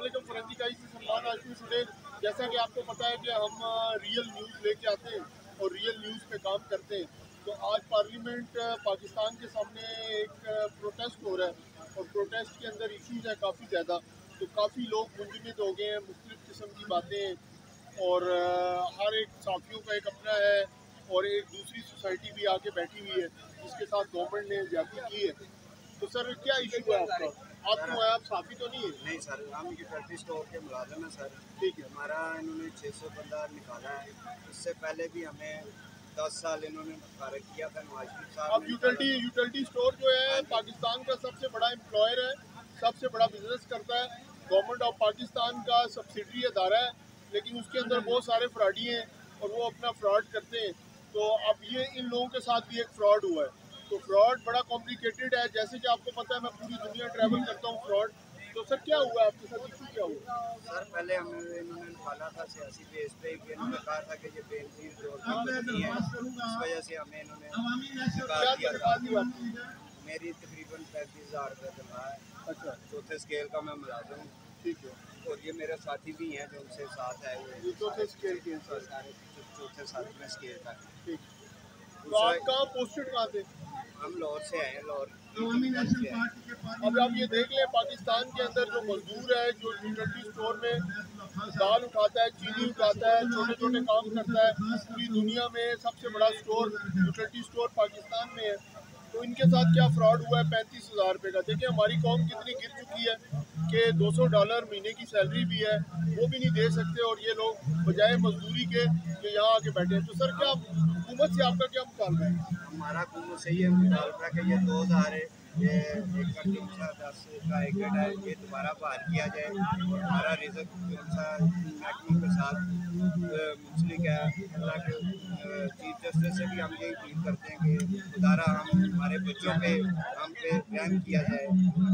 फरंजी का आज आशमी टुडे जैसा कि आपको पता है कि हम रियल न्यूज़ लेके आते हैं और रियल न्यूज़ पे काम करते हैं। तो आज पार्लियामेंट पाकिस्तान के सामने एक प्रोटेस्ट हो रहा है और प्रोटेस्ट के अंदर इश्यूज़ हैं काफ़ी ज़्यादा। तो काफ़ी लोग मुंजमद हो गए हैं, मुख्तलिफ़ किस्म की बातें और हर एक साथियों का एक अपना है और एक दूसरी सोसाइटी भी आके बैठी हुई है, जिसके साथ गवर्नमेंट ने ज़्यादा की है। तो सर, क्या इशू है आपका? आप क्यों आए आप साफी तो नहीं है? नहीं सर हम यूटिलिटी स्टोर के मुलाजम हैं सर। ठीक है हमारा इन्होंने छः सौ बंदा निकाला है। इससे पहले भी हमें दस साल इन्होंने फारग किया था नवाज़ शरीफ साहब अब यूटिलिटी यूटिलिटी स्टोर जो है पाकिस्तान का सबसे बड़ा एम्प्लॉयर है सबसे बड़ा बिज़नेस करता है। गवर्नमेंट ऑफ़ पाकिस्तान का सब्सिडरी अदारा है लेकिन उसके अंदर बहुत सारे फ्रॉडी हैं और वो अपना फ्रॉड करते हैं। तो अब ये इन लोगों के साथ भी एक फ्रॉड हुआ है। तो फ्रॉड बड़ा कॉम्प्लिकेटेड है। जैसे कि आपको पता है मैं पूरी दुनिया ट्रैवल करता हूँ फ्रॉड। तो सर क्या हुआ आपके साथ? इशू क्या हुआ? सर पहले हमें इन्होंने निकाला था सियासी बेस पे। इन्होंने कहा था कि ये बेनजीर नहीं है। इस वजह से हमें इन्होंने दी मेरी तकरीबन पैंतीस हज़ार रुपये चल है। अच्छा। चौथे स्केल का मैं मुलाजम हूँ। ठीक है। और ये मेरे साथी भी हैं जो उनसे साथ है। ये चौथे स्केल के हैं सर चौथे सातवें स्केल का ठीक। तो आप कहाँ पोस्टेड कहाँ थे हम लाहौर से आए लाहौर अब आप ये देख लें पाकिस्तान के अंदर जो मजदूर है जो यूनिटी स्टोर में दाल उठाता है चीनी उठाता है छोटे छोटे काम करता है पूरी दुनिया में सबसे बड़ा स्टोर यूनिटी स्टोर पाकिस्तान में है। तो इनके साथ क्या फ्रॉड हुआ है? पैंतीस हज़ार रुपये का। देखिए, हमारी कौम कितनी गिर चुकी है कि 200 डॉलर महीने की सैलरी भी है, वो भी नहीं दे सकते और ये लोग बजाय मजदूरी के ये यहाँ आके बैठे हैं। तो सर, क्या हुकूमत से आपका क्या मुतालबा है? हमारा हुकूमत से ये है कि ये दो हज़ार ये एक है ये दोबारा बहाल किया जाए, और हमारा जो के साथ है, अल्लाह के चीफ जस्टिस से भी हम यही अपील करते हैं कि दोबारा हम हमारे बच्चों पे हम पे रहम किया जाए।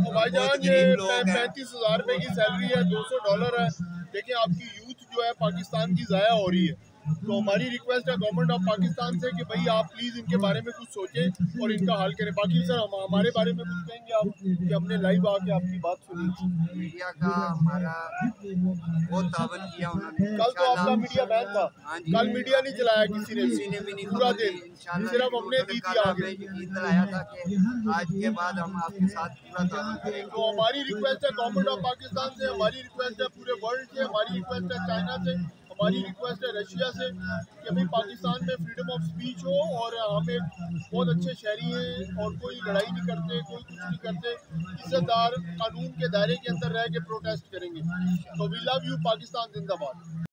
तो भाई जान ये पैंतीस हज़ार रुपये की सैलरी है दो सौ डॉलर है। देखिए आपकी यूथ जो है पाकिस्तान की ज़ाया हो रही है। तो हमारी रिक्वेस्ट है गवर्नमेंट ऑफ़ पाकिस्तान से कि भाई आप प्लीज़ इनके बारे में कुछ सोचें और इनका हल करें। बाकी सर हम हमारे बारे में कुछ कहेंगे आप कि हमने लाइव आके आपकी बात सुनी। मीडिया का हमारा बहुत तावन किया उन्होंने। कल तो आपका मीडिया बैन था। हाँ कल मीडिया नहीं चलाया किसी ने किसी ने भी नहीं पूरा दिन सिर्फ़ हमने दी थी आगे। था कि आज के बाद हम आपके साथ पूरा तावन करेंगे। तो हमारी रिक्वेस्ट है गवर्नमेंट ऑफ़ पाकिस्तान से हमारी रिक्वेस्ट है पूरे वर्ल्ड से हमारी रिक्वेस्ट है चाइना से। हमारी रिक्वेस्ट है रशिया से कि भाई पाकिस्तान में फ्रीडम ऑफ़ स्पीच हो और हम एक बहुत अच्छे शहरी हैं और कोई लड़ाई नहीं करते, कोई कुछ नहीं करते। इज्जतदार कानून के दायरे के अंदर रह के प्रोटेस्ट करेंगे। तो वी लव यू पाकिस्तान जिंदाबाद।